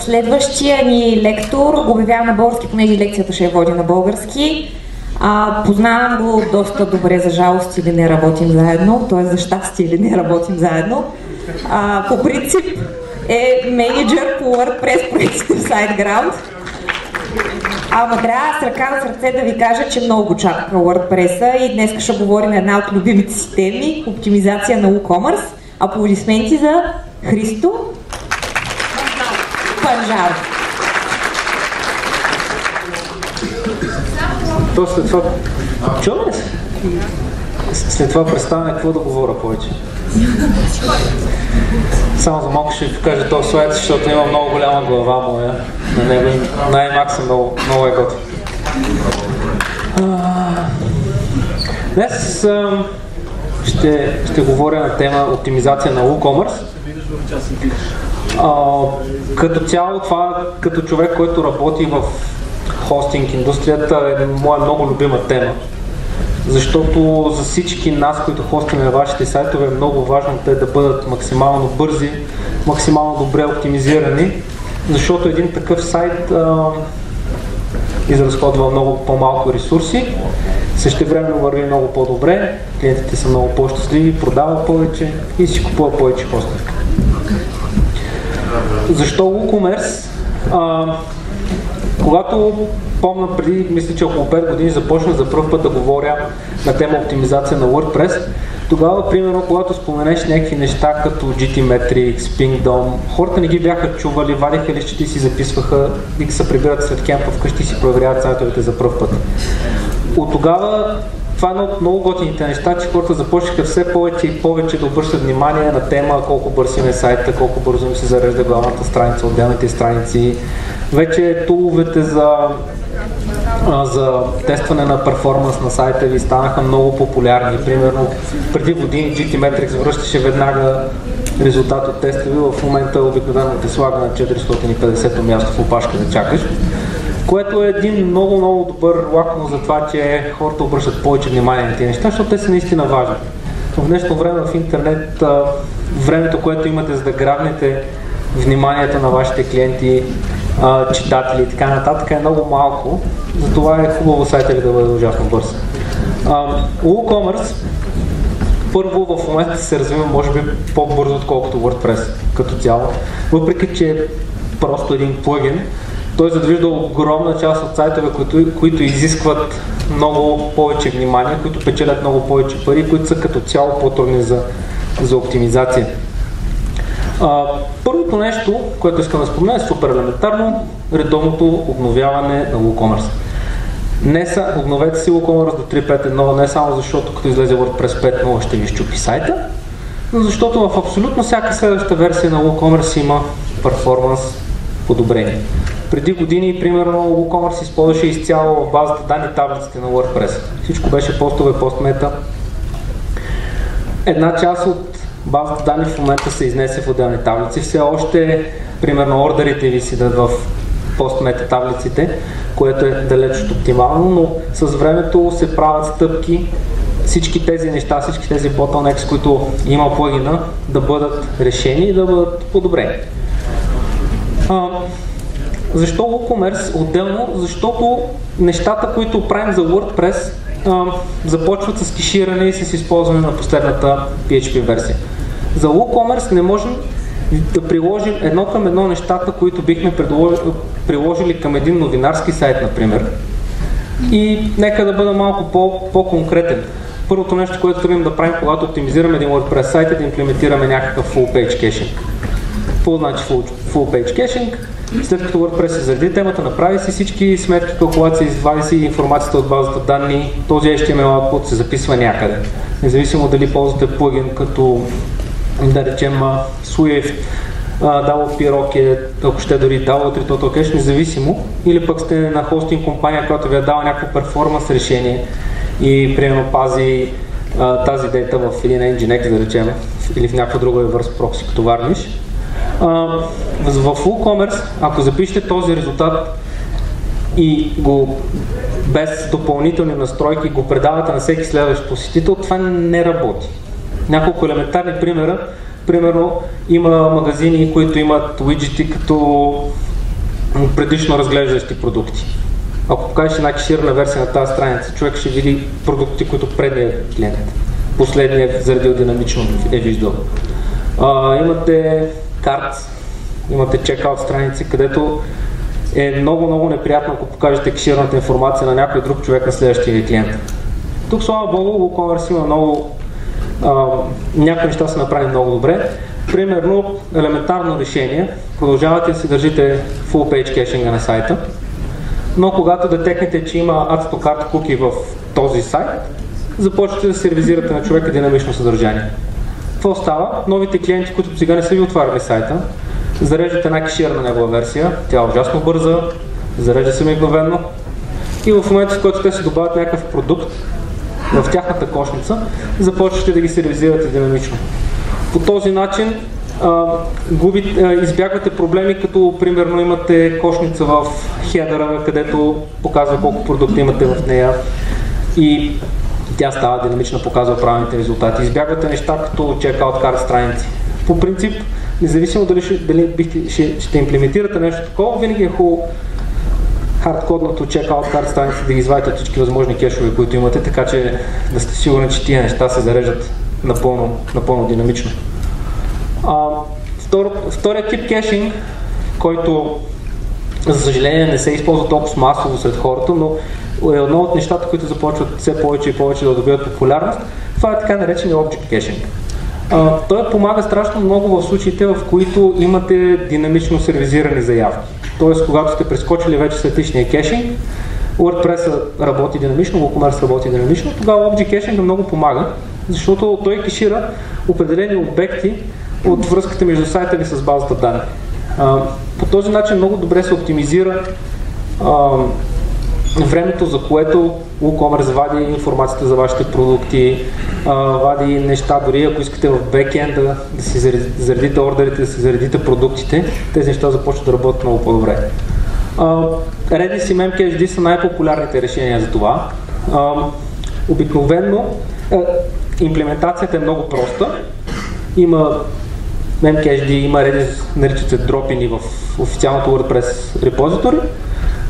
Следващия ни лектор обявява на български, понеже лекцията ще я води на български. А, познавам го доста добре, за жалост или не работим заедно, т.е. за щастие или не работим заедно. А, по принцип е менеджер по WordPress проекта SiteGround. Ама трябва с ръка на сърце да ви кажа, че много чака WordPress и днес ще говорим на една от любимите си теми – оптимизация на WooCommerce. Аплодисменти за Христо Панжаров. То след това... Чуваме се? След това представяне какво да говоря повече. Само за малко ще ви покажа този слайд, защото има много голяма глава моя. На него най-максим много, много е готов. Днес ще, ще говоря на тема оптимизация на WooCommerce. А, като цяло това, като човек, който работи в хостинг индустрията е моя много любима тема. Защото за всички нас, които хостиме вашите сайтове, е много важно те да бъдат максимално бързи, максимално добре оптимизирани, защото един такъв сайт а, изразходва много по-малко ресурси, същевременно върви много по-добре, клиентите са много по-щастливи, продава повече и си купува повече хостинг. Защо WooCommerce? А, когато помня преди, мисля, че около 5 години започнах за първ път да говоря на тема оптимизация на WordPress, тогава, примерно, когато споменеш някакви неща като GT Metrics, Pingdom, хората не ги бяха чували, вадиха лищите и си записваха и се прибират след кемпа вкъщи и си проверяват сайтовете за първ път. От тогава това е едно от много готините неща, че хората започнаха все повече и повече да обръщат внимание на тема колко бързо им е сайта, колко бързо им се зарежда главната страница, отделните страници. Вече туловете за, за тестване на перформанс на сайта ви станаха много популярни. Примерно преди години GT Metrics връщаше веднага резултат от теста ви, в момента обикновено те слага на 450 място в опашка да чакаш което е един много, много добър лакмо за това, че хората обръщат повече внимание на тези неща, защото те са наистина важни. В днешно време в интернет времето, което имате за да грабнете вниманието на вашите клиенти, читатели и така нататък е много малко, затова е хубаво сайта ви да бъде ужасно бърз. WooCommerce първо в момента се развива може би по-бързо отколкото WordPress като цяло, въпреки че е просто един плагин, той задвижда огромна част от сайтове, които, които изискват много повече внимание, които печелят много повече пари, които са като цяло по-трудни за, за оптимизация. А, първото нещо, което искам да спомена е супер елементарно, редовното обновяване на WooCommerce. Не са, обновете си WooCommerce до 3.5.1, не само защото като излезе WordPress 5.0 ще ви щупи сайта, но защото в абсолютно всяка следваща версия на WooCommerce има перформанс подобрение. Преди години, примерно, WooCommerce използваше изцяло в базата данни таблиците на WordPress. Всичко беше постове, постмета. Една част от базата данни в момента се изнесе в отделни таблици. Все още, примерно, ордерите ви си дадат в постмета таблиците, което е далеч от оптимално, но с времето се правят стъпки всички тези неща, всички тези bottlenecks, които има плагина, да бъдат решени и да бъдат подобрени. Защо WooCommerce отделно? Защото нещата, които правим за WordPress, започват с кеширане и с използване на последната PHP версия. За WooCommerce не можем да приложим едно към едно нещата, които бихме приложили към един новинарски сайт, например. И нека да бъда малко по- по-конкретен. Първото нещо, което трябваме да правим, когато оптимизираме един WordPress сайт е да имплементираме някакъв full page caching. Какво значи full, full page caching? След като WordPress се зареди темата, направи си всички сметки, калкулации, извади си информацията от базата данни, този HTML output се записва някъде. Независимо дали ползвате плагин като да речем Swift, WP Rocket, ако ще дори W3 Total Cache, независимо, или пък сте на хостинг компания, която ви е дала някакво перформанс решение и примерно пази тази дейта в един Nginx, да речем, или в някаква друга reverse proxy, като варниш в WooCommerce, ако запишете този резултат и го без допълнителни настройки го предавате на всеки следващ посетител, това не работи. Няколко елементарни примера. Примерно има магазини, които имат уиджети като предишно разглеждащи продукти. Ако покажеш една кеширана версия на тази страница, човек ще види продукти, които предният клиент, последният заради динамично е виждал. А, имате карт, имате чекаут страници, където е много, много неприятно, ако покажете кеширната информация на някой друг човек на следващия клиент. Тук, слава богу, WooCommerce има много, а, някои неща са направени много добре. Примерно, елементарно решение, продължавате да си държите full page кешинга на сайта, но когато детекнете, че има cart cookie в този сайт, започвате да сервизирате на човека динамично съдържание. Какво става? Новите клиенти, които сега не са ви отваряли сайта, зареждат една кеширна негова версия, тя е ужасно бърза, зарежда се мигновено и в момента, в който те се добавят някакъв продукт в тяхната кошница, започвате да ги сервизирате динамично. По този начин а, губи, а, избягвате проблеми, като примерно имате кошница в хедъра, където показва колко продукти имате в нея и тя става динамична, показва правилните резултати. Избягвате неща като checkout card страници. По принцип, независимо дали, ще, дали бихте, ще, ще имплементирате нещо такова, винаги е хубаво хардкодното checkout card страница да извадите всички възможни кешове, които имате, така че да сте сигурни, че тия неща се зареждат напълно, напълно динамично. А, втор, втория тип кешинг, който за съжаление не се използва толкова масово сред хората, но е едно от нещата, които започват все повече и повече да добиват популярност, това е така наречения Object Caching. Той помага страшно много в случаите, в които имате динамично сервизирани заявки. Тоест, когато сте прескочили вече статичния кешинг, WordPress работи динамично, WooCommerce работи динамично, тогава Object Caching много помага, защото той кешира определени обекти от връзката между сайта ви с базата данни. По този начин много добре се оптимизира времето, за което WooCommerce вади информацията за вашите продукти, вади неща, дори ако искате в бекенда да си заредите ордерите, да си заредите продуктите, тези неща започват да работят много по-добре. Redis и MemCached са най-популярните решения за това. Обикновенно uh, имплементацията е много проста. Има Memcached, има Redis, наричат се дропини в официалното WordPress репозитори,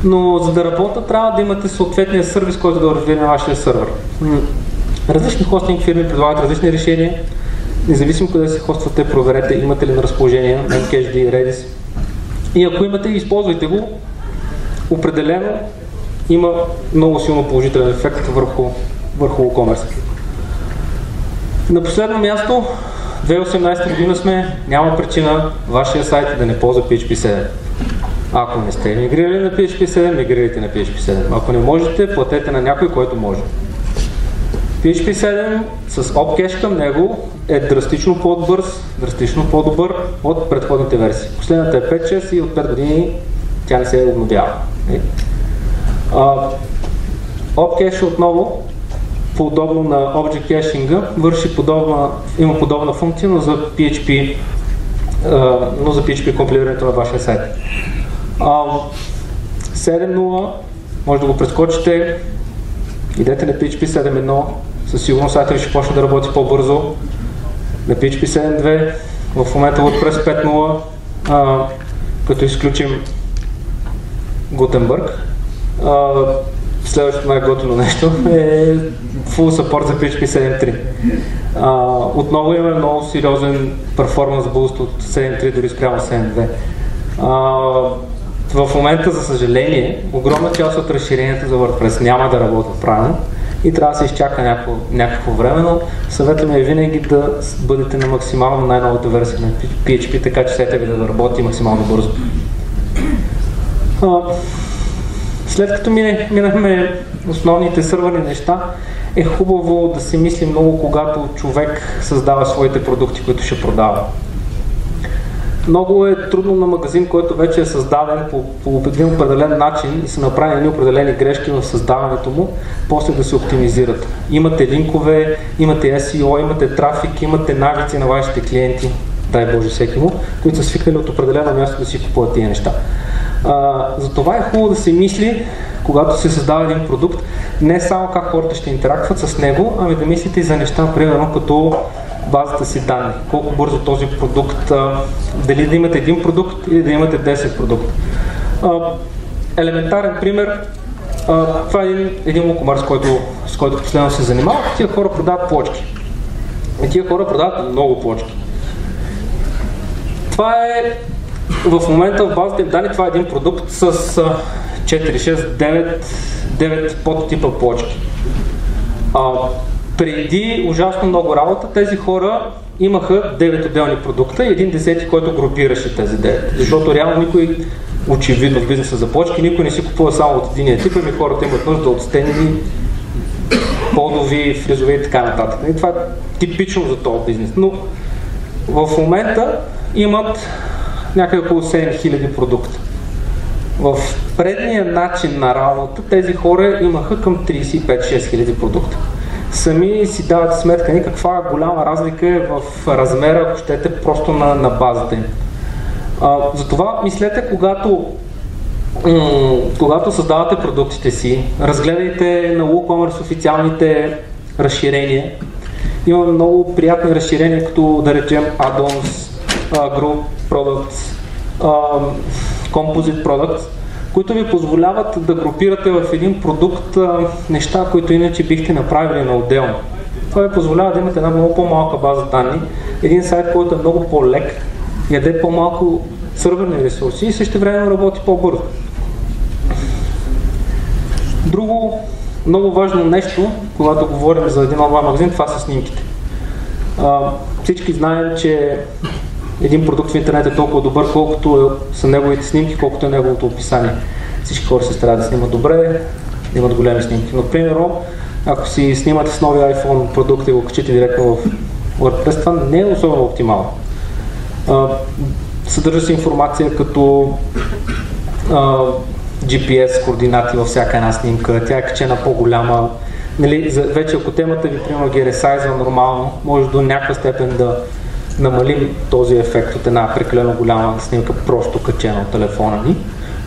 но за да работят трябва да имате съответния сервис, който да върви на вашия сървър. Различни хостинг фирми предлагат различни решения, независимо къде се хостват, те проверете имате ли на разположение Memcached и Redis. И ако имате, използвайте го. Определено има много силно положителен ефект върху, върху WooCommerce. На последно място, 2018 година сме, няма причина вашия сайт да не ползва PHP 7. Ако не сте мигрирали на PHP 7, мигрирайте на PHP 7. Ако не можете, платете на някой, който може. PHP 7 с OpCache към него е драстично по-бърз, драстично по-добър от предходните версии. Последната е 5-6 и от 5 години тя не се обновява. OpCache отново подобно на Object Caching върши подобна, има подобна функция, но за PHP, но за PHP компилирането на вашия сайт. 7.0 може да го прескочите, идете на PHP 7.1, със сигурност сайта ще почне да работи по-бързо. На PHP 7.2, в момента WordPress 5.0, като изключим Gutenberg, следващото най-готино нещо е full support за PHP 7.3. отново имаме много сериозен перформанс буст от 7.3 дори спрямо 7.2. в момента, за съжаление, огромна част от разширенията за WordPress няма да работят правилно и трябва да се изчака някакво, някакво време, но съветът ми е винаги да бъдете на максимално най-новата версия на PHP, така че сета ви да работи максимално бързо. След като минахме основните сървърни неща, е хубаво да се мисли много, когато човек създава своите продукти, които ще продава. Много е трудно на магазин, който вече е създаден по, по един определен начин и са направени определени грешки в създаването му, после да се оптимизират. Имате линкове, имате SEO, имате трафик, имате навици на вашите клиенти, дай Боже всеки му, които са свикнали от определено място да си купуват тия неща. А, затова е хубаво да се мисли, когато се създава един продукт, не само как хората ще интерактват с него, ами да мислите и за неща, примерно като базата си данни, колко бързо този продукт, дали да имате един продукт или да имате 10 продукта. Елементарен пример, това е един, един WooCommerce, който, с който последно се занимава. Тия хора продават плочки. И тия хора продават много плочки. Това е в момента в базата данни, това е един продукт с 4, 6, 9, 9 подтипа плочки. Преди ужасно много работа, тези хора имаха 9 отделни продукта и един десети, който групираше тези 9. Защото реално никой, очевидно в бизнеса за никой не си купува само от единия тип, ами хората имат нужда от стени, подови, фризове и така нататък. И това е типично за този бизнес. Но в момента имат някъде около 7000 продукта. В предния начин на работа тези хора имаха към 35-6 хиляди продукта. Сами си давате сметка ни каква голяма разлика е в размера, ако щете, просто на, на базата им. А, затова мислете, когато когато създавате продуктите си, разгледайте на WooCommerce официалните разширения. Има много приятни разширения, като да речем Add-ons, Group Products, Composite Products, които ви позволяват да групирате в един продукт неща, които иначе бихте направили на отделно. Това ви позволява да имате една много по-малка база данни, един сайт, който е много по-лек, яде по-малко сървърни ресурси и също време работи по-бързо. Друго много важно нещо, когато говорим за един онлайн магазин, това са снимките. А, всички знаем, че един продукт в интернет е толкова добър, колкото са неговите снимки, колкото е неговото описание. Всички хора се старат да снимат добре, да имат големи снимки. Но, примерно, ако си снимате с новия iPhone продукт и го качите директно в WordPress, това не е особено оптимално. съдържа се информация като а, GPS координати във всяка една снимка, тя е качена по-голяма. Нали, за, вече ако темата ви, примерно, ги е нормално, може до някаква степен да намалим този ефект от една прекалено голяма снимка, просто качена от телефона ни.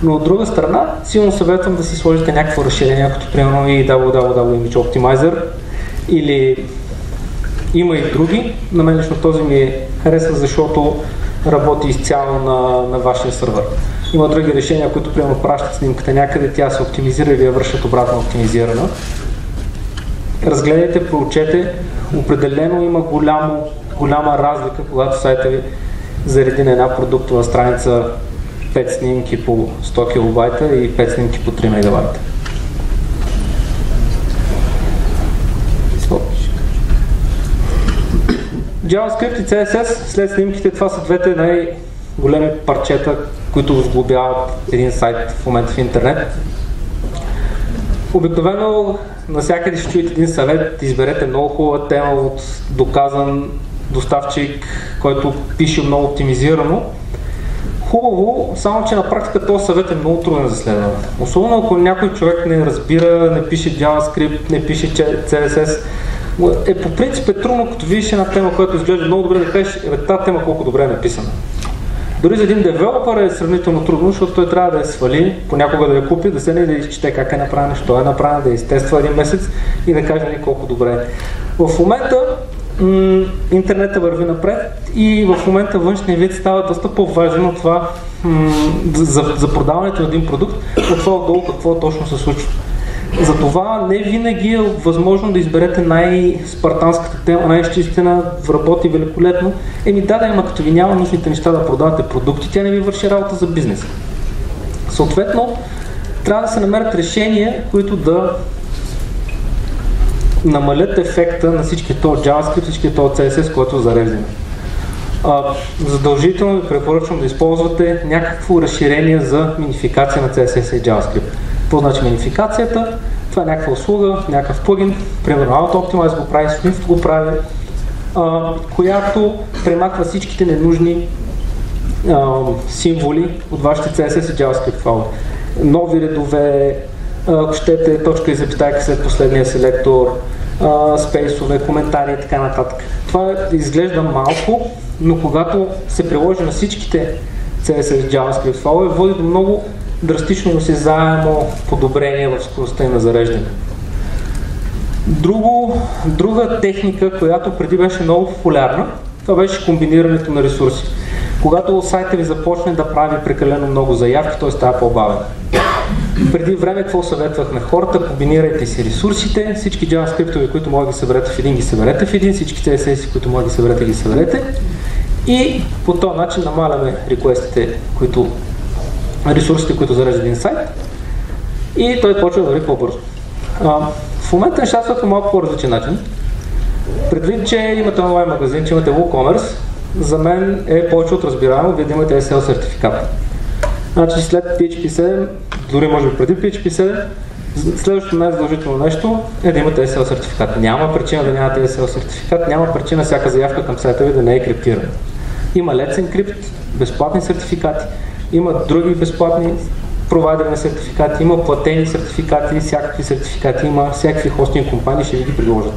Но от друга страна, силно съветвам да си сложите някакво разширение, като примерно и www Image Optimizer или има и други. На мен лично този ми харесва, защото работи изцяло на, на вашия сървър. Има други решения, които примерно пращат снимката някъде, тя се оптимизира или я вършат обратно оптимизирана. Разгледайте, проучете. Определено има голямо голяма разлика, когато сайта ви зареди на една продуктова страница 5 снимки по 100 кБ и 5 снимки по 3 МБ. JavaScript и CSS, след снимките, това са двете най-големи парчета, които сглобяват един сайт в момента в интернет. Обикновено навсякъде ще чуете един съвет, изберете много хубава тема от доказан доставчик, който пише много оптимизирано. Хубаво, само че на практика този съвет е много труден за следване. Особено ако някой човек не разбира, не пише JavaScript, не пише CSS, е по принцип е трудно, като видиш една тема, която изглежда много добре, да кажеш, е, тази тема колко добре е написана. Дори за един девелопър е сравнително трудно, защото той трябва да я свали, понякога да я купи, да се не да изчете как е направено, що е направено, да изтества един месец и да каже нали, колко добре е. В момента интернета върви напред и в момента външния вид става доста по-важен от това за, за продаването на един продукт, от това отдолу какво точно се случва. Затова не винаги е възможно да изберете най-спартанската тема, най-изчистена, работи великолепно. Еми да, да, ама като ви няма нужните неща да продавате продукти, тя не ви върши работа за бизнес. Съответно, трябва да се намерят решения, които да намалят ефекта на всички то JavaScript, всички то CSS, който зареждаме. задължително ви препоръчвам да използвате някакво разширение за минификация на CSS и JavaScript. Какво значи минификацията? Това е някаква услуга, някакъв плагин, примерно AutoOptimize го прави, Swift го прави, а, която премахва всичките ненужни а, символи от вашите CSS и JavaScript файлове. Нови редове, ако щете точка и запитайка след последния селектор, спейсове, коментари и така нататък. Това изглежда малко, но когато се приложи на всичките CSS JavaScript файлове, води до много драстично заемо подобрение в скоростта и на зареждане. Друго, друга техника, която преди беше много популярна, това беше комбинирането на ресурси. Когато сайта ви започне да прави прекалено много заявки, той става по-бавен. Преди време какво съветвах на хората? Комбинирайте си ресурсите, всички JavaScript, които могат да ги съберете в един, ги съберете в един, всички CSS, които могат да ги съберете, ги съберете. И по този начин намаляме реквестите, които, ресурсите, които зарежда един сайт. И той почва да върви по-бързо. в момента нещата по малко по-различен начин. Предвид, че имате онлайн магазин, че имате WooCommerce, за мен е повече от разбираемо вие да имате SL сертификат. Значи след PHP 7, дори може би преди PHP 7, следващото най-задължително нещо е да имате SL сертификат. Няма причина да нямате SL сертификат, няма причина всяка заявка към сайта ви да не е криптирана. Има Let's Encrypt, безплатни сертификати, има други безплатни провайдери сертификати, има платени сертификати, всякакви сертификати, има всякакви хостинг компании, ще ви ги предложат.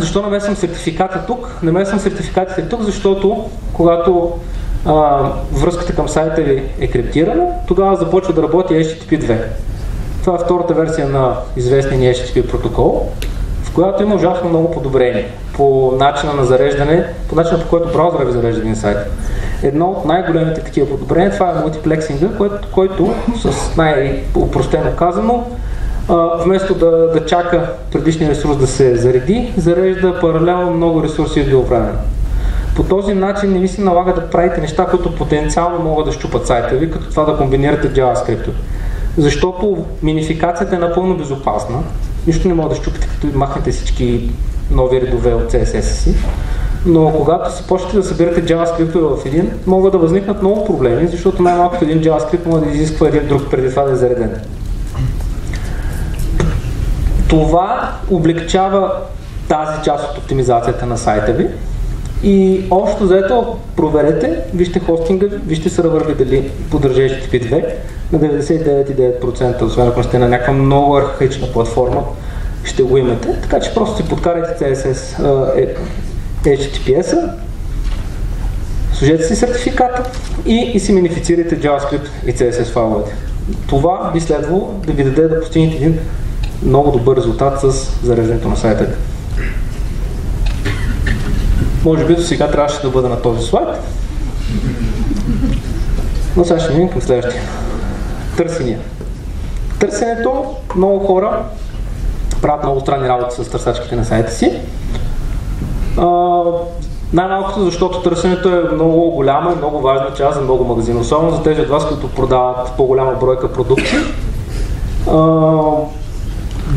Защо намесвам сертификата тук? Намесвам сертификатите тук, защото когато а, връзката към сайта ви е криптирана, тогава започва да работи HTTP 2. Това е втората версия на известния HTTP протокол, в която има ужасно много подобрения по начина на зареждане, по начина по който браузъра ви зарежда един сайт. Едно от най-големите такива подобрения, това е мултиплексинга, който, който с най-упростено казано, вместо да, да чака предишния ресурс да се зареди, зарежда паралелно много ресурси едновременно. По този начин не ви се налага да правите неща, които потенциално могат да щупат сайта ви, като това да комбинирате JavaScript. Защото минификацията е напълно безопасна. Нищо не може да щупите, като махнете всички нови редове от CSS си. Но когато се почнете да събирате JavaScript в един, могат да възникнат много проблеми, защото най-малко един JavaScript може да изисква един друг преди това да е зареден. Това облегчава тази част от оптимизацията на сайта ви и общо заето проверете, вижте хостинга, вижте сървър ви дали поддържа HTTP 2 на 99,9%, освен ако сте на някаква много архаична платформа, ще го имате. Така че просто си подкарайте CSS uh, HTTPS-а, служете си сертификата и, и си минифицирайте JavaScript и CSS файловете. Това би следвало да ви даде да постигнете един много добър резултат с зареждането на сайта. Може би до сега трябваше да бъда на този слайд. Но сега ще минем към следващия. Търсения. Търсенето, много хора правят много странни работи с търсачките на сайта си. най-малкото, защото търсенето е много голяма и много важна част за много магазини, особено за тези от вас, които продават по-голяма бройка продукти.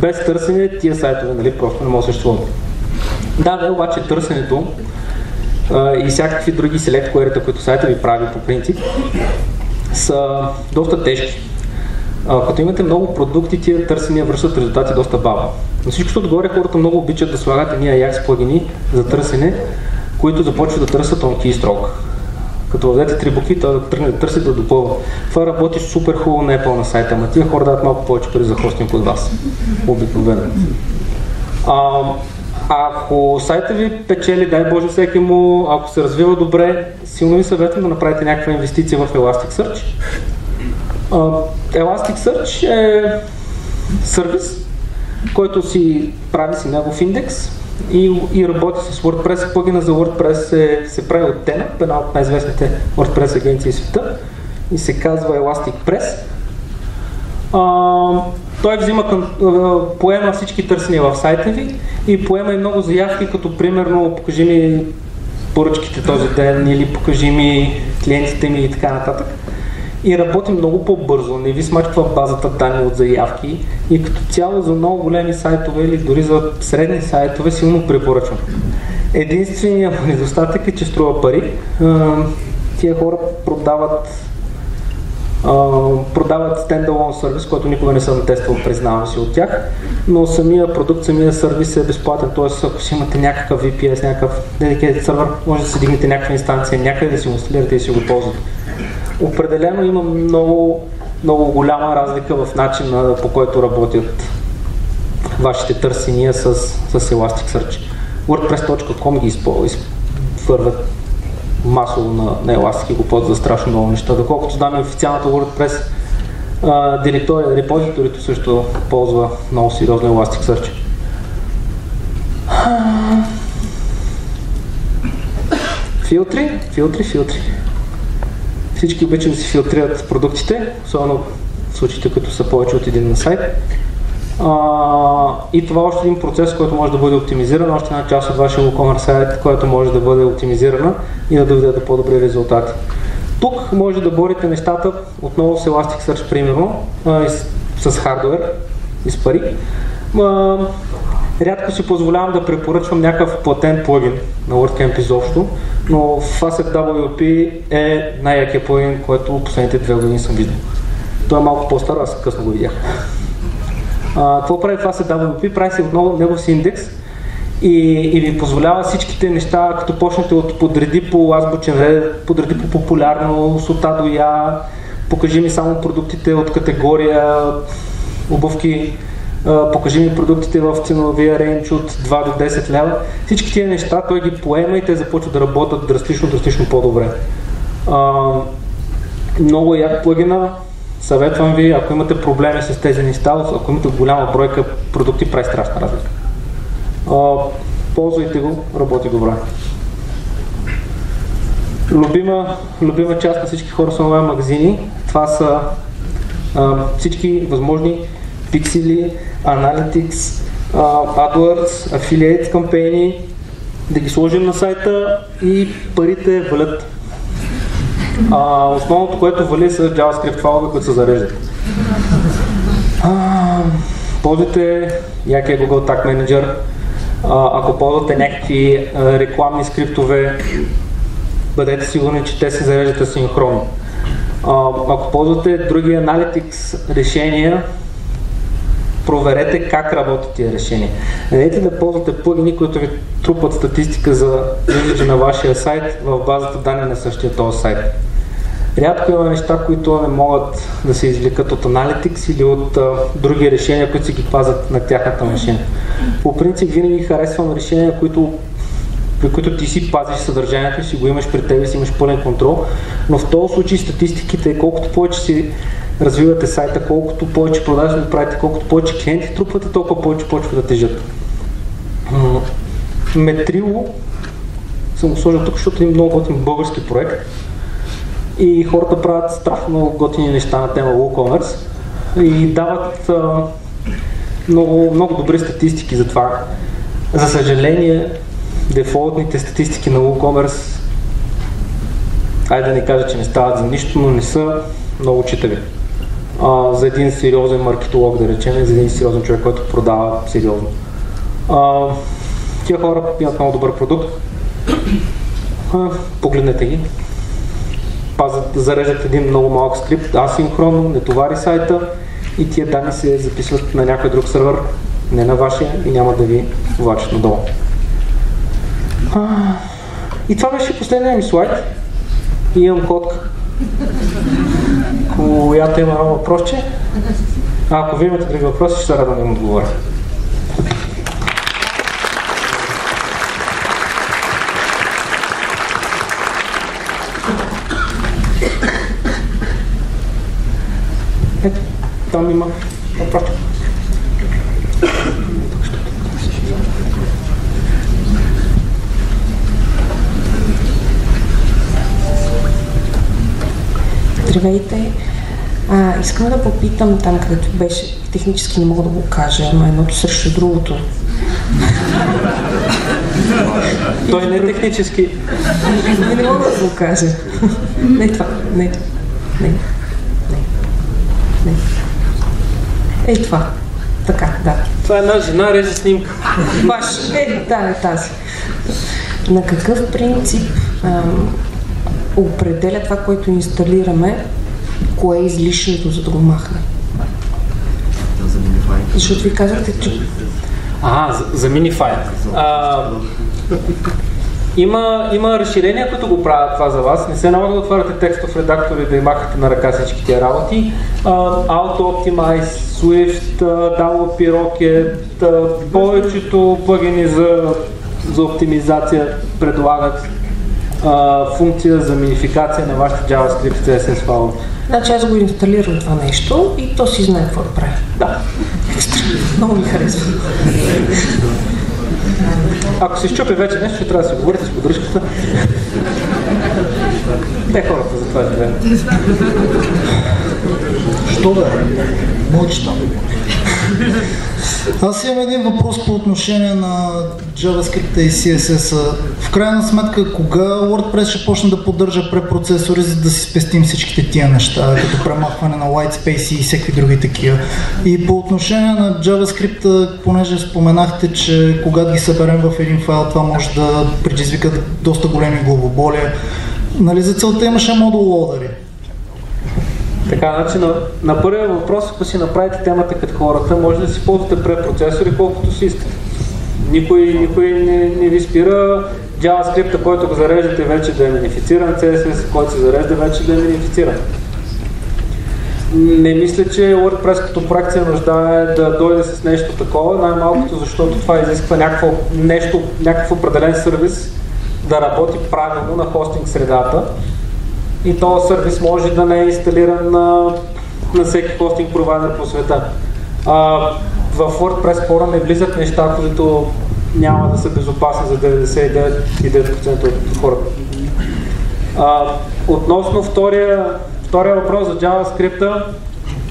без търсене тия сайтове нали, просто не могат да съществуват. Да, да, обаче търсенето и всякакви други селект query които сайта ви прави по принцип, са доста тежки. А, като имате много продукти, тия търсения връщат резултати доста бавно. На всичкото отгоре хората много обичат да слагат едни Ajax плагини за търсене, които започват да търсят on keystroke. Като въведете три букви, той да тръгне да търси да допълва. Това работи супер хубаво на Apple на сайта, ама тия хора дават малко повече пари за хостинг от вас. Обикновено. Ако сайта ви печели, дай Боже всеки му, ако се развива добре, силно ви съветвам да направите някаква инвестиция в Elasticsearch. Uh, Elasticsearch е сервис, който си прави си негов индекс и, и работи с WordPress. Плагина за WordPress се, се прави от Tenap, една от най-известните WordPress агенции в света и се казва Elastic Press. Uh, той взима поема всички търсения в сайта ви и поема и много заявки, като примерно покажи ми поръчките този ден или покажи ми клиентите ми и така нататък. И работи много по-бързо, не ви смачква базата данни от заявки и като цяло за много големи сайтове или дори за средни сайтове силно препоръчвам. Единственият недостатък е, че струва пари. Тия хора продават продават стендалон сервис, който никога не съм тествал, признавам си от тях, но самия продукт, самия сервис е безплатен, т.е. ако си имате някакъв VPS, някакъв dedicated сервер, може да си дигнете някаква инстанция, някъде да си го инсталирате и си го ползвате. Определено има много, много голяма разлика в начина по който работят вашите търсения с, с Elasticsearch. WordPress.com ги изпърват масово на, на Elastic и го ползват за страшно много неща. Доколкото знам официалната WordPress А, директория, репозиторито също ползва много сериозно Elasticsearch. Филтри, филтри, филтри. Всички обичат да си филтрират продуктите, особено в случаите, като са повече от един на сайт. А, и това е още един процес, който може да бъде оптимизиран, още една част от вашия WooCommerce сайт, която може да бъде оптимизирана и да доведе до по-добри резултати. Тук може да борите нещата отново с Elasticsearch, примерно, а, с, с хардвер и с пари. А, рядко си позволявам да препоръчвам някакъв платен плагин на WordCamp изобщо, но Facet WP е най-якия плагин, който последните две години съм виждал. Той е малко по-стар, аз късно го видях. А, какво прави Facet WP? Прави си отново негов си индекс и, и ви позволява всичките неща, като почнете от подреди по азбучен ред, подреди по популярно, с ота до я, покажи ми само продуктите от категория обувки, покажи ми продуктите в ценовия рейндж от 2 до 10 лева. Всички тези неща той ги поема и те започват да работят драстично, драстично по-добре. Много як плагина, съветвам ви, ако имате проблеми с тези неща, ако имате голяма бройка продукти, прави страшна разлика. А, ползвайте го, работи добре. Любима, любима част на всички хора са онлайн магазини. Това са а, всички възможни пиксели, Analytics, AdWords, Affiliate кампейни, да ги сложим на сайта и парите валят. А, основното, което вали са JavaScript файлове, които се зареждат. ползвайте якия Google Tag Manager. А, ако ползвате някакви а, рекламни скриптове, бъдете сигурни, че те се зареждат асинхронно. ако ползвате други Analytics решения, проверете как работят тия решения. Не дайте да ползвате плагини, които ви трупат статистика за на вашия сайт в базата данни на същия този сайт. Рядко има неща, които не могат да се извлекат от Analytics или от а, други решения, които си ги пазят на тяхната машина. По принцип винаги харесвам решения, които при които ти си пазиш съдържанието и си го имаш при теб и си имаш пълен контрол, но в този случай статистиките, колкото повече си развивате сайта, колкото повече продажи да правите, колкото повече клиенти трупвате, толкова повече почва да тежат. Метрило съм го сложил тук, защото е много български проект и хората правят страшно готини неща на тема WooCommerce и дават а, много, много добри статистики за това. За съжаление, дефолтните статистики на WooCommerce, айде да не кажа, че не стават за нищо, но не са много читави а, за един сериозен маркетолог, да речем, за един сериозен човек, който продава сериозно. А, тия хора имат много добър продукт. А, погледнете ги. Пазят, зареждат един много малък скрипт, асинхронно, не товари сайта и тия данни се записват на някой друг сервер, не на вашия и няма да ви влачат надолу. И това беше последния ми слайд. И имам котка която има много въпроси. А ако ви имате други въпроси, ще се радвам да им отговоря. Ето, там има въпроси. Здравейте! А, искам да попитам там, където беше, технически не мога да го кажа, но едното срещу другото. Той не е технически. Не, мога да го кажа. Не това, не. Не, Ей това. Така, да. Това е една жена, реже снимка. Баш, е, да, е тази. На какъв принцип ам, определя това, което инсталираме, кое е излишното, за да го махне. Защото ви казвате, че... А, за, за минифай. А, има, има разширения, които го правят това за вас. Не се налага да отваряте текстов редактор и да и махате на ръка всички тия работи. Uh, Auto Optimize, Swift, uh, WP Rocket, uh, повечето плагини за, за оптимизация предлагат а, функция за минификация на вашите JavaScript CSS файлове. Значи аз го инсталирам това нещо и то си знае какво да прави. Да. Много ми харесва. Ако се щупи вече нещо, ще трябва да си говорите с поддръжката. Те хората за това живеят. Що бе? Мълчи там. Аз имам един въпрос по отношение на JavaScript и CSS. В крайна сметка, кога WordPress ще почне да поддържа препроцесори, за да си спестим всичките тия неща, като премахване на white и всеки други такива. И по отношение на JavaScript, понеже споменахте, че когато ги съберем в един файл, това може да предизвика доста големи главоболия. Нали за целта имаше модул лодери? Така, значи на, на първия въпрос, ако си направите темата като хората, може да си ползвате препроцесори колкото си искате. Никой, никой не, не ви спира JavaScript, който го зареждате вече да е минифициран, CSS, който се зарежда вече да е минифициран. Не мисля, че WordPress като проект се нуждае да дойде с нещо такова, най-малкото защото това изисква някакво, нещо, някакъв определен сервис да работи правилно на хостинг средата и този сервис може да не е инсталиран на, на всеки хостинг провайдер по света. А, в WordPress хора не влизат неща, които няма да са безопасни за 99% от хората. А, относно втория, втория въпрос за JavaScript,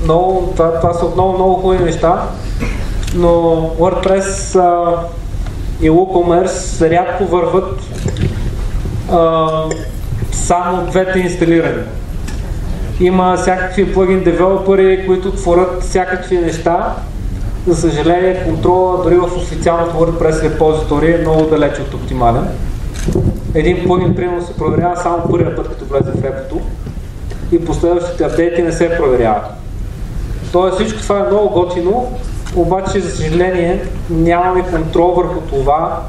много, това, това са отново много хубави неща, но WordPress а, и WooCommerce рядко върват а, само двете инсталирани. Има всякакви плагин девелопери, които творят всякакви неща. За съжаление, контрола дори в официалното WordPress репозитори е много далеч от оптимален. Един плагин, примерно, се проверява само първия път, като влезе в репото и последващите апдейти не се проверяват. Тоест всичко това е много готино, обаче за съжаление нямаме контрол върху това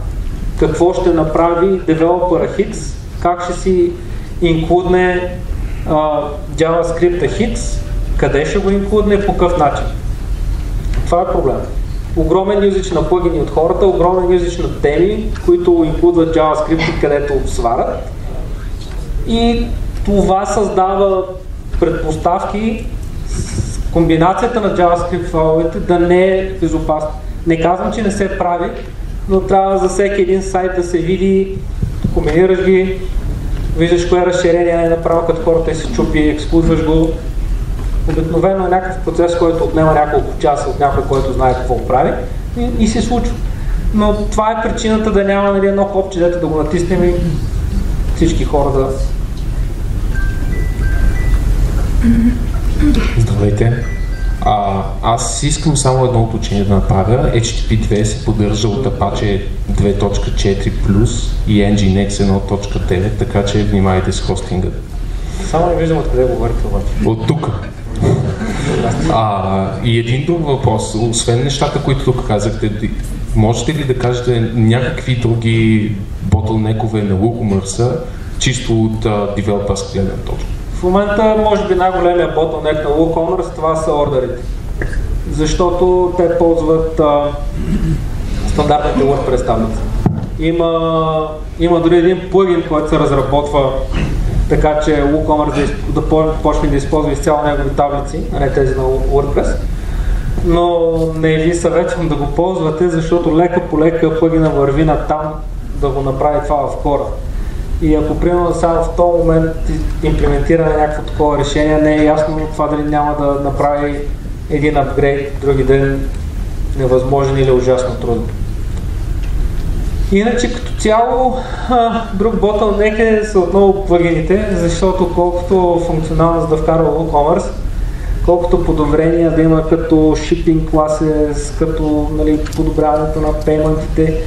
какво ще направи девелопера Хикс, как ще си инклюдне JavaScript Hits, къде ще го инклюдне, по какъв начин. Това е проблем. Огромен юзич на плагини от хората, огромен юзич на теми, които инклюдват JavaScript, където сварят. И това създава предпоставки комбинацията на JavaScript файловете да не е безопасна. Не казвам, че не се прави, но трябва за всеки един сайт да се види, комбинираш ги, виждаш кое разширение е направо като хората и се чупи, ексклюзваш го. Обикновено е някакъв процес, който отнема няколко часа от някой, който знае какво прави и, и се случва. Но това е причината да няма нали, едно копче, дето да го натиснем и всички хора да... Здравейте! А, аз искам само едно уточнение да направя. HTTP 2 се поддържа от Apache 2.4 и Nginx 1.9, така че внимайте с хостинга. Само не виждам откъде говорите обаче. От тук. А, и един друг въпрос. Освен нещата, които тук казахте, можете ли да кажете някакви други ботлнекове на WooCommerce, чисто от девелоперска гледна точка? В момента, може би най-големия ботлнек на WooCommerce, това са ордерите. Защото те ползват а, стандартните WordPress таблици. Има, има дори един плагин, който се разработва така че WooCommerce да, да почне да използва изцяло негови таблици, а не тези на WordPress. Но не ви съветвам да го ползвате, защото лека по лека плагина върви на там да го направи това в хора. И ако примерно само в този момент имплементиране някакво такова решение, не е ясно това дали няма да направи един апгрейд, други ден невъзможен или ужасно трудно. Иначе като цяло, друг bottleneck е са отново плагините, защото колкото функционалност да вкарва WooCommerce, колкото подобрения да има като shipping classes, като нали, подобряването на пейментите.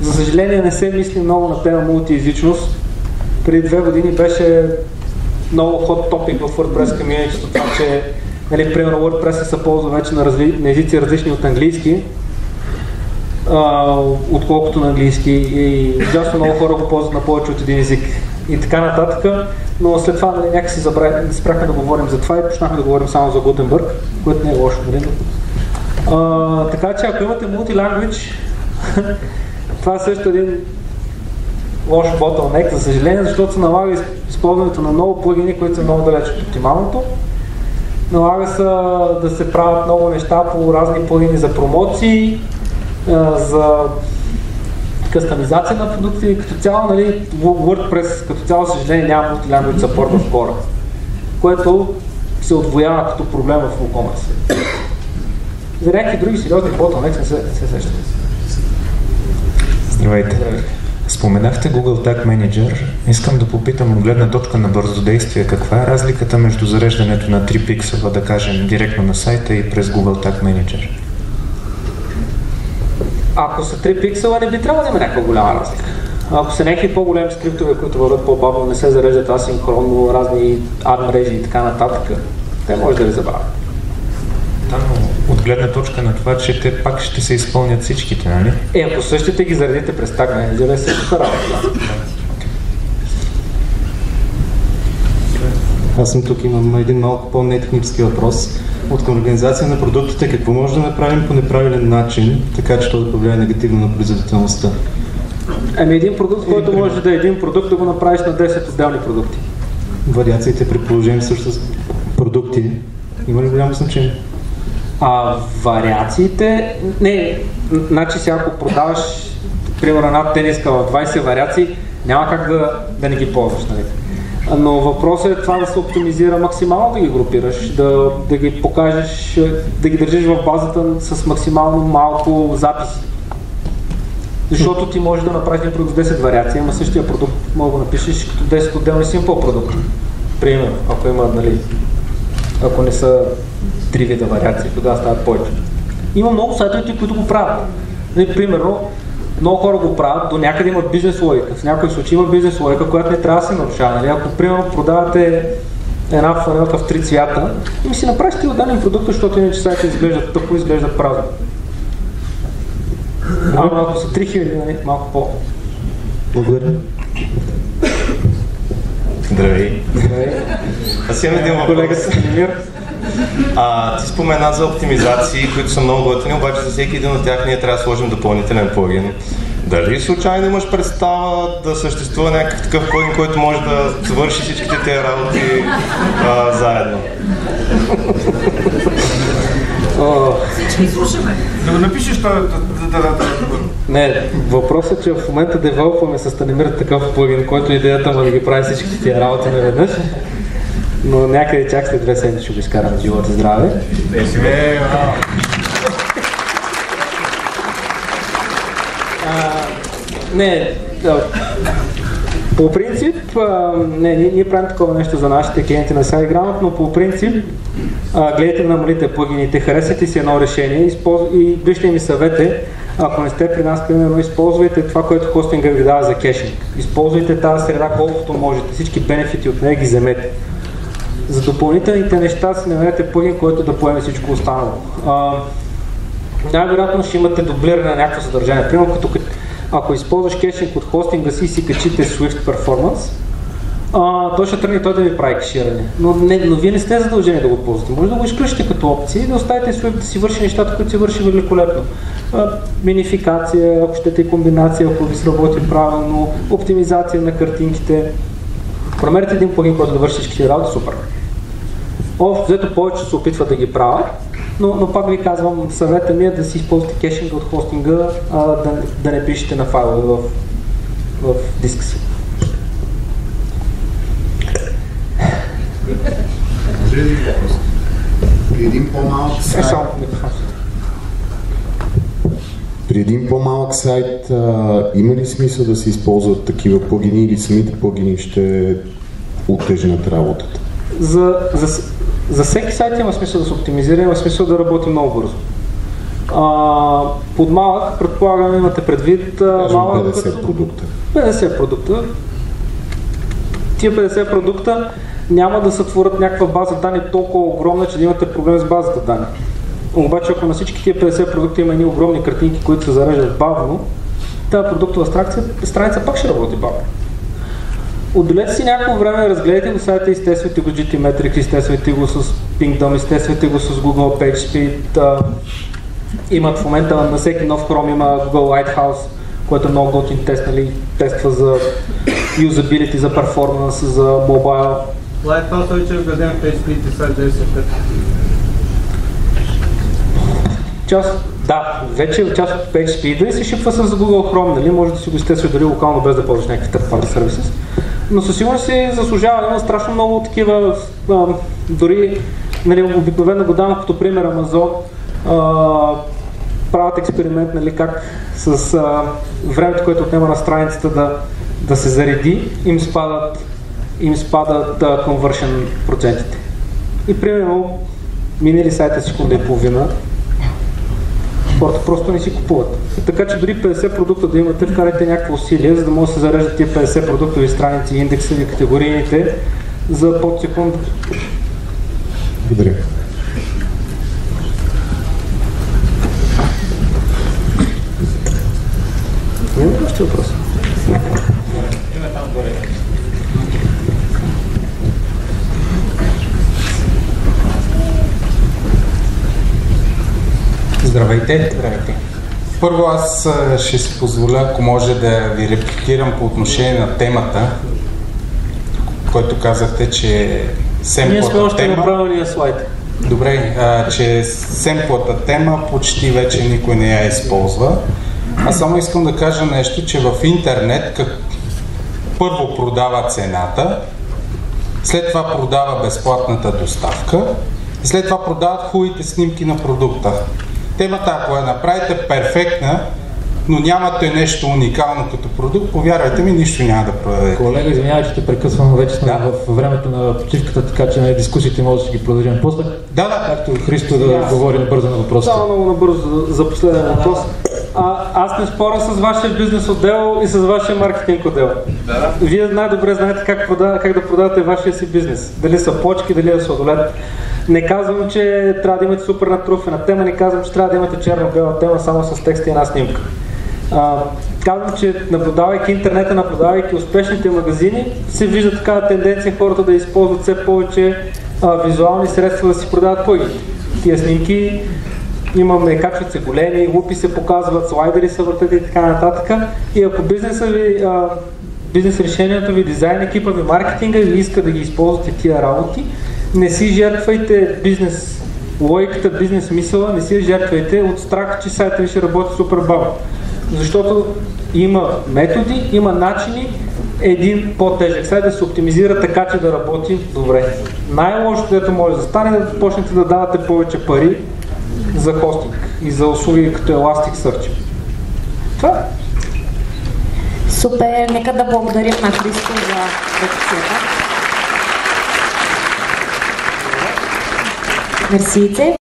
За съжаление не се мисли много на тема мултиязичност. Преди две години беше много hot topic в WordPress community, това, че нали, примерно WordPress се ползва вече на, разли... на езици различни от английски, а, отколкото на английски и ужасно много хора го ползват на повече от един език и така нататък, но след това нали, някакси забравихме, спряхме да говорим за това и почнахме да говорим само за Гутенбърг, което не е лошо, нали? А, така че ако имате мултилангвидж, това е също един лош bottleneck, за съжаление, защото се налага из- използването на много плагини, които са много далеч от оптималното. Налага се да се правят много неща по разни плагини за промоции, за кастомизация на продукти. Като цяло, нали, WordPress като цяло, съжаление, няма multi-language support в core, което се отвоява като проблем в WooCommerce. За някакви други сериозни bottlenecks не се, се сещате. Здравейте. Споменахте Google Tag Manager. Искам да попитам от гледна точка на бързодействие, каква е разликата между зареждането на 3 пиксела, да кажем, директно на сайта и през Google Tag Manager? Ако са 3 пиксела, не би трябвало да има някаква голяма разлика. Ако са някакви по-големи скриптове, които върват по-бавно, не се зареждат асинхронно, разни ад мрежи и така нататък, те може да ви забавят. Да, но гледна точка на това, че те пак ще се изпълнят всичките, нали? Е, ако същите ги заредите през Tag Manager, е същата работа. Аз съм тук, имам един малко по-нетехнически въпрос. От към организация на продуктите, какво може да направим по неправилен начин, така че то да повлияе негативно на производителността? Ами един продукт, който може да е един продукт, да го направиш на 10 отделни продукти. Вариациите при положение също с продукти има ли голямо значение? А вариациите, не, значи сега ако продаваш, примерно една тениска в 20 вариации, няма как да, да не ги ползваш, нали? Но въпросът е това да се оптимизира максимално, да ги групираш, да, да ги покажеш, да ги държиш в базата с максимално малко записи. Защото ти можеш да направиш един продукт с 10 вариации, ама същия продукт мога да напишеш като 10 отделни simple продукти. Примерно, ако има, нали, ако не са три вида вариации, тогава стават повече. Има много сайтове, които го правят. Нали, примерно, много хора го правят, до някъде имат бизнес логика. В някои случаи има бизнес логика, която не трябва да се нарушава. Нали? Ако, примерно, продавате една фанелка в три цвята, и си направиш ти отделен продукт, защото иначе сайта изглежда тъпо, изглежда празно. Ама ако са 3000, нали, малко по... Благодаря. Здравей. Аз имам един въпрос. Колегата Станимир. А, ти спомена за оптимизации, които са много готини, обаче за всеки един от тях ние трябва да сложим допълнителен плагин. Дали случайно имаш представа да съществува някакъв такъв плагин, който може да свърши всичките тези работи а, заедно? О, Да го напишеш, да, да, да, да, да, Не, въпросът е, че в момента девелопваме с Станимир такъв плагин, който идеята му е да ги прави всички тия работи наведнъж. Но някъде чак след две седмици ще го изкарам живота здраве. А, не, да, по принцип, не, ние, ние правим такова нещо за нашите клиенти на SiteGround, но по принцип, гледайте да намалите плагините, харесайте си едно решение и вижте ми съвете, ако не сте при нас, примерно, използвайте това, което хостинга ви дава за кешинг. Използвайте тази среда колкото можете, всички бенефити от нея ги вземете. За допълнителните неща си намерете плагин, който да поеме всичко останало. Най-вероятно ще имате дублиране на някакво съдържание. Примерно, като, ако използваш кешинг от хостинга си и си качите Swift Performance, а, той ще тръгне той да ви прави кеширане. Но, не, но вие не сте задължени да го ползвате. Може да го изключите като опция и да оставите Swift да си върши нещата, които си върши великолепно. А, минификация, ако щете комбинация, ако ви сработи правилно, оптимизация на картинките. Промерете един плагин, който да върши всички работи, супер. Общо взето повече се опитват да ги правят, но, но пак ви казвам, съвета ми е да си използвате кешинга от хостинга, а, да, да не пишете на файлове в, в диска си. Може ли въпрос? При един по-малък Е, сайт. При един по-малък сайт а, има ли смисъл да се използват такива плагини или самите плагини ще утежнат работата? За, за, за всеки сайт има смисъл да се оптимизира, има смисъл да работи много бързо. А, под малък, предполагам, имате предвид а, малък 50 като- продукта. 50 продукта. Тия 50 продукта няма да сътворят някаква база данни толкова огромна, че да имате проблем с базата данни. Обаче ако на всички тия 50 продукта има едни огромни картинки, които се зареждат бавно, тази продуктова страница, страница пак ще работи бавно. Отделете си някакво време, разгледайте го сайта, изтествайте го GTmetrix, изтествайте го с Pingdom, изтествайте го с Google PageSpeed. а, Имат в момента на всеки нов Chrome има Google Lighthouse, което е много готин тест, нали, тества за юзабилити, за перформанс, за мобайл. Lighthouse той, че вграден в PHP сайт 95. Част, да, вече е част от PHP, дали се шипва с Google Chrome, нали, може да си го изтестваш дори локално без да ползваш някакви third party services. Но със сигурност си заслужава, има страшно много такива, а, дори нали, обикновено го давам като пример Amazon, а, правят експеримент, нали, как с а, времето, което отнема на страницата да, да се зареди, им спадат, им спадат а, conversion процентите. И примерно, минали сайта секунда и половина, хората просто не си купуват. Така че дори 50 продукта да имате, вкарайте някакво усилие, за да може да се зареждат тия 50 продуктови страници, индексови, категорийните за под секунда. Благодаря. Има ли още въпрос? Здравейте. Здравейте. Първо аз ще си позволя, ако може да ви репликирам по отношение на темата, който казахте, че Ние сме семплата още на тема... правилния слайд. Добре, а, че семплата тема почти вече никой не я използва. Аз само искам да кажа нещо, че в интернет как... първо продава цената, след това продава безплатната доставка и след това продават хубавите снимки на продукта. Темата, ако я направите перфектна, но нямате нещо уникално като продукт, повярвайте ми, нищо няма да продадете. Колега, извинявай, че те прекъсвам, вече сме да. в времето на почивката, така че на дискусиите може да си ги продължим после. Да, да. Както Христо да Аз- говори набързо на въпросите. Само много набързо за, за последен въпрос. А, аз не споря с вашия бизнес отдел и с вашия маркетинг отдел. Да. Вие най-добре знаете как, прода, как да продавате вашия си бизнес. Дали са почки, дали е сладолет. Не казвам, че трябва да имате супер натруфена тема, не казвам, че трябва да имате черно-бяла тема само с текст и една снимка. А, казвам, че наблюдавайки интернета, наблюдавайки успешните магазини, се вижда такава тенденция хората да използват все повече а, визуални средства да си продават плъгини. Тия снимки имаме, качват се големи, лупи се показват, слайдери се въртат и така нататък. И ако бизнеса ви, бизнес решението ви, дизайн екипа ви, маркетинга ви иска да ги използвате тия работи, не си жертвайте бизнес логиката, бизнес мисъла, не си жертвайте от страх, че сайта ви ще работи супер бавно. Защото има методи, има начини един по-тежък сайт да се оптимизира така, че да работи добре. Най-лошото, което може да стане, е да почнете да давате повече пари за хостинг и за услуги като Elasticsearch. Това е. Супер, нека да благодарим на Христо за лекцията. Мерсиите.